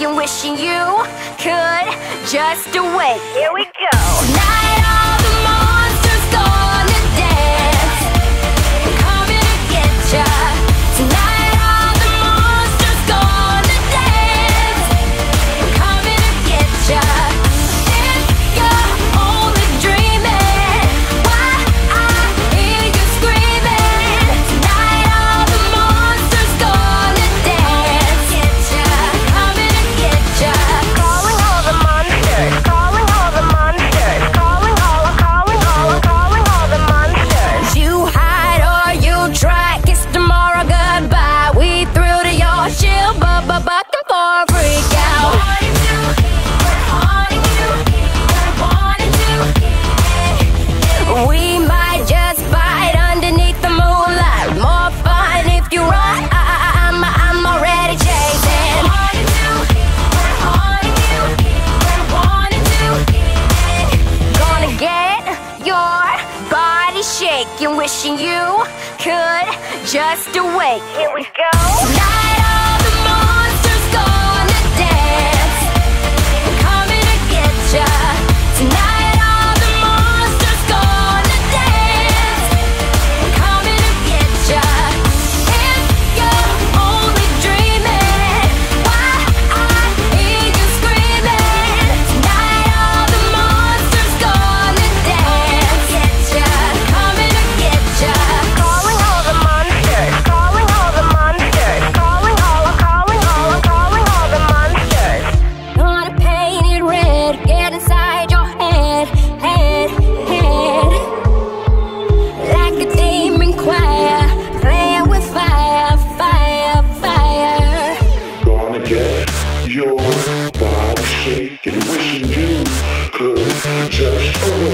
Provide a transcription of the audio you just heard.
and wishing you could just awake. Here we go. and wishing you could just awake. Here we go. And wishing you could just